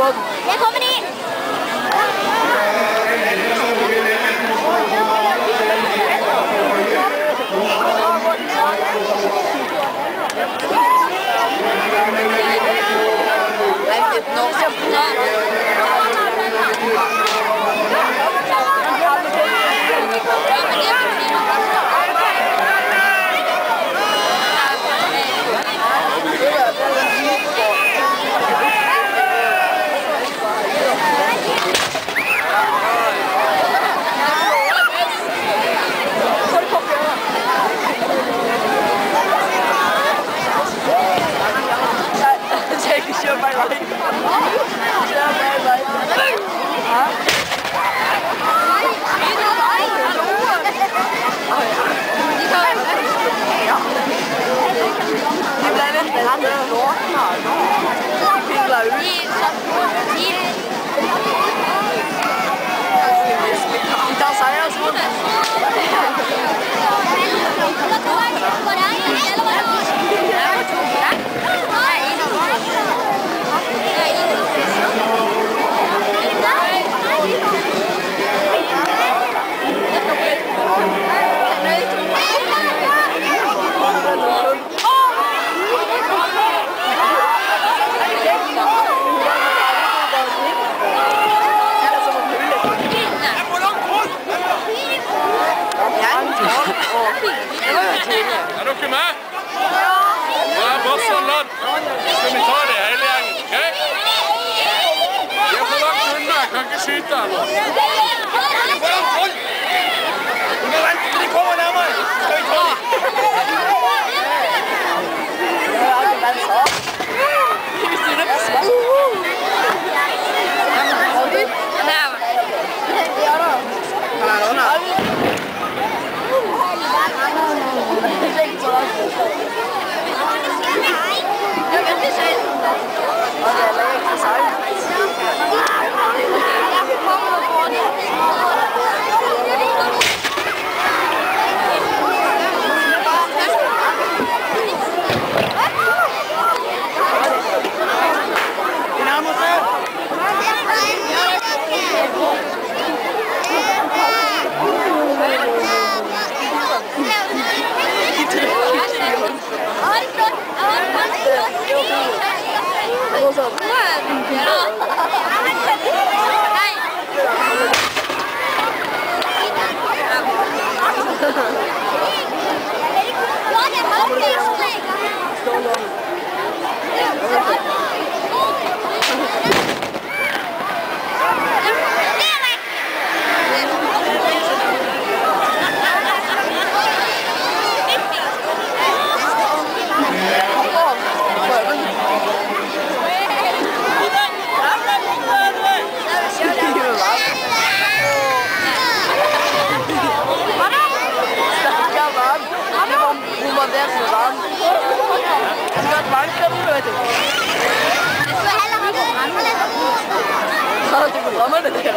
我。Det. Er dere med? Ja, Vassandland. Skal vi ta det hele gjengen, ok? Jeg er for langt unna, kan ikke skyte her 不卖别啊我们的天！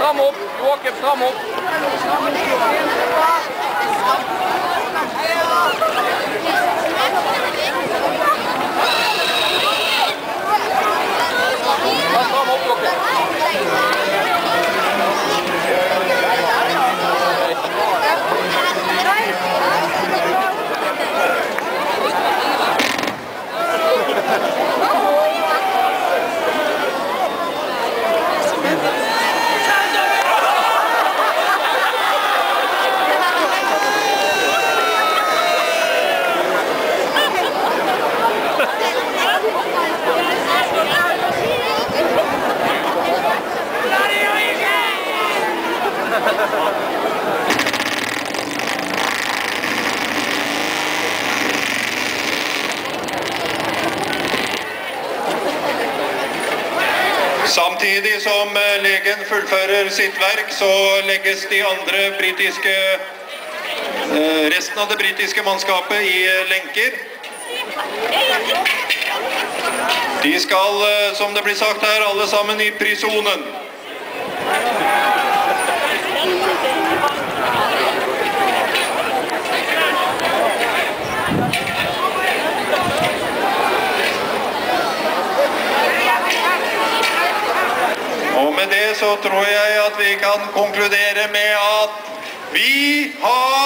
tram op. Joachim, tram op. Ga tram op, Samtidig som eh, legen fullfører sitt verk, så legges de andre britiske eh, Resten av det britiske mannskapet i eh, lenker. De skal, som det blir sagt her, alle sammen i prisonen. Og med det så tror jeg at vi kan konkludere med at vi har!